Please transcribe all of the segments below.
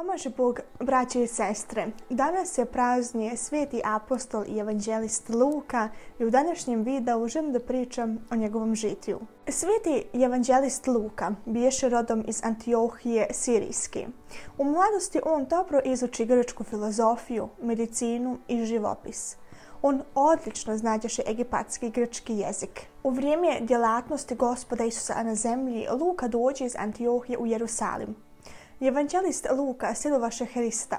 Pomaže Bog, braće i sestre. Danas se praznije sveti apostol i evanđelist Luka i u današnjem videu želim da pričam o njegovom žitiju. Sveti evanđelist Luka biješe rodom iz Antiohije Sirijske. U mladosti on dobro izuči grčku filozofiju, medicinu i živopis. On odlično znađeše egipatski i grčki jezik. U vrijeme djelatnosti gospoda Isusa na zemlji, Luka dođe iz Antiohije u Jerusalim. Evanđelist Luka silovaše Hrista.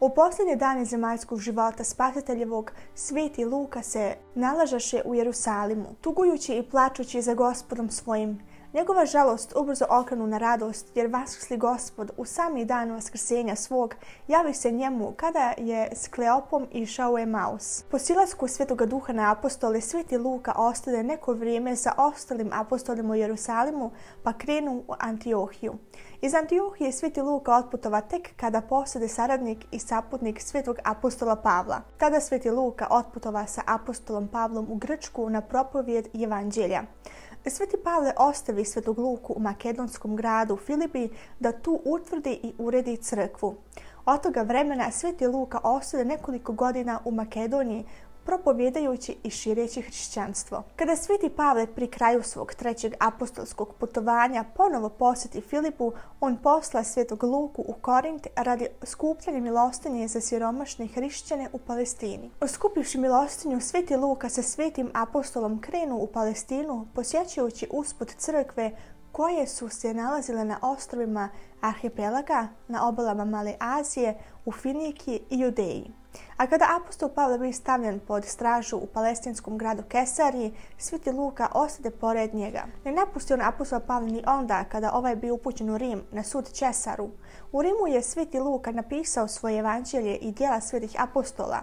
U posljednje dane zemaljskog života spasiteljevog sveti Luka se nalažaše u Jerusalimu, tugujući i plačući za gospodom svojim, Njegova žalost ubrzo okrenu na radost, jer vaskrsli gospod u sami dan vaskrsenja svog javi se njemu kada je s Kleopom išao u Emaus. Po silasku svetoga duha na apostole, sveti Luka ostade neko vrijeme sa ostalim apostolima u Jerusalimu, pa krenu u Antiohiju. Iz Antiohije sveti Luka otputova tek kada posade saradnik i saputnik svetog apostola Pavla. Tada sveti Luka otputova sa apostolom Pavlom u Grčku na propovijed Evanđelja. Sveti Pavle ostavi Svetog Luku u makedonskom gradu Filipi da tu utvrdi i uredi crkvu. Od toga vremena Sveti Luka ostade nekoliko godina u Makedoniji propovjedajući i šireći hrišćanstvo. Kada sveti Pavle pri kraju svog trećeg apostolskog putovanja ponovo posjeti Filipu, on posla svetog Luku u Korint radi skupljanja milostinje za siromašne hrišćane u Palestini. Skupivši milostinju, sveti Luka sa svetim apostolom krenu u Palestinu, posjećujući usput crkve koje su se nalazile na ostrovima arhipelaga, na obalama Male Azije, u Finikiji i Judeji. A kada apostol Pavle bio stavljen pod stražu u palestinskom gradu Kesariji, sviti Luka ostade pored njega. Ne napustio on apostol Pavle ni onda kada ovaj bio upućen u Rim na sud Česaru. U Rimu je sviti Luka napisao svoje evanđelje i dijela svetih apostola.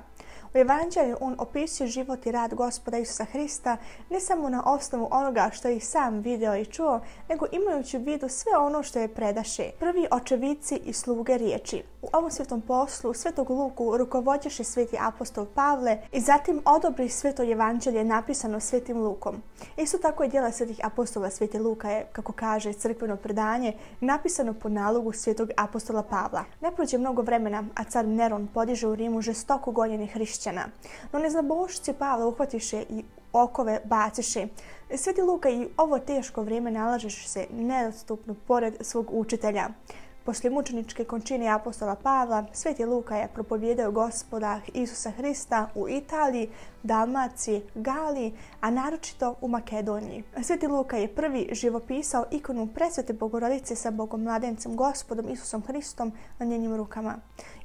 U Evanđelju on opisuje život i rad gospoda Isusa Hrista ne samo na osnovu onoga što je sam video i čuo, nego imajući u vidu sve ono što je predaše. Prvi očevici i sluge riječi. U ovom svetom poslu svetog Luku rukovodješe sveti apostol Pavle i zatim odobri sveto evanđelje napisano svetim Lukom. Isto tako je dijela svetih apostola sveti Luka je, kako kaže crkveno predanje, napisano po nalogu svetog apostola Pavla. Ne prođe mnogo vremena, a car Neron podiže u Rimu žestoko gonjeni hrišćana. No neznabošci Pavla uhvatiše i okove baciše. Sveti Luka i ovo teško vrijeme nalažeš se nedostupno pored svog učitelja. Poslije mučeničke končine apostola Pavla, Sveti Luka je propovjedao gospoda Isusa Hrista u Italiji, Dalmaciji, Galiji, a naročito u Makedoniji. Sveti Luka je prvi živopisao ikonu presvete Bogorodice sa Bogom mladencem gospodom Isusom Hristom na njenim rukama.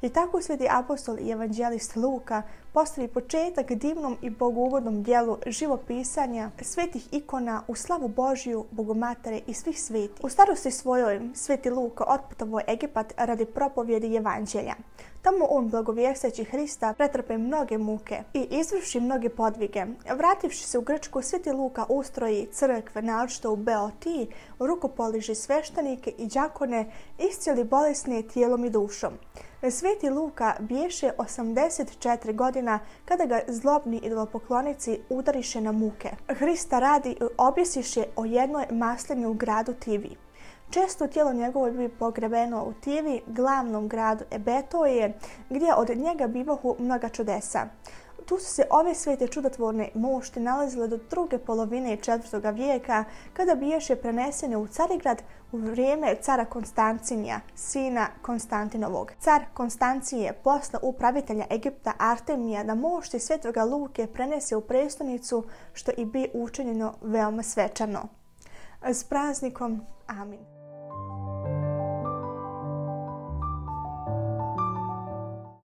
I tako sveti apostol i evanđelist Luka postavi početak divnom i bogugodnom dijelu živopisanja svetih ikona u slavu Božiju, Bogomatere i svih sveti. U starosti svojoj sveti Luka otputovo Egipat radi propovjedi evanđelja. Tamo on, blagovjesteći Hrista, pretrpe mnoge muke i izvrši mnoge podvige. Vrativši se u Grčku, Sveti Luka ustroji crkve, naročito u Beotiji, rukopoliži sveštenike i đakone, iscijeli bolesne tijelom i dušom. Sveti Luka biješe 84 godina kada ga zlobni idolopoklonici udariše na muke. Hrista radi objesiše o jednoj maslini u gradu Tivi. Često tijelo njegovo bi pogrebeno u Tivi, glavnom gradu Ebetoje, gdje od njega bivahu mnoga čudesa. Tu su se ove svete čudotvorne mošte nalazile do druge polovine četvrtoga vijeka, kada biješe prenesene u Carigrad u vrijeme cara Konstancinija, sina Konstantinovog. Car Konstancije posla upravitelja Egipta Artemija da mošti svetoga Luke prenese u prestonicu, što i bi učinjeno veoma svečano. S praznikom. Amin.